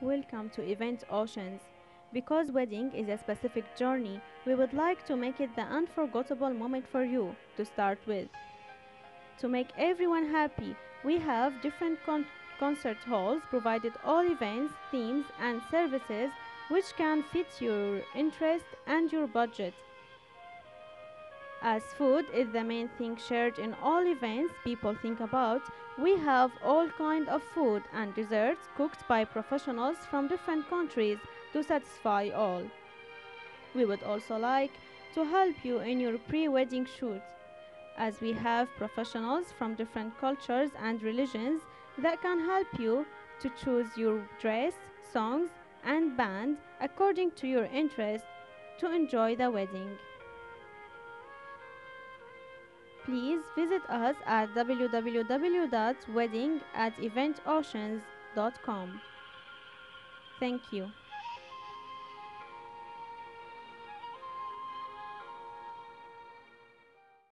Welcome to Event Oceans. Because wedding is a specific journey, we would like to make it the unforgettable moment for you to start with. To make everyone happy, we have different con- concert halls provided all events, themes, and services which can fit your interest and your budget. As food is the main thing shared in all events people think about, we have all kind of food and desserts cooked by professionals from different countries to satisfy all. We would also like to help you in your pre-wedding shoot as we have professionals from different cultures and religions that can help you to choose your dress, songs, and band according to your interest to enjoy the wedding. Please visit us at www.wedding at eventoceans.com. Thank you.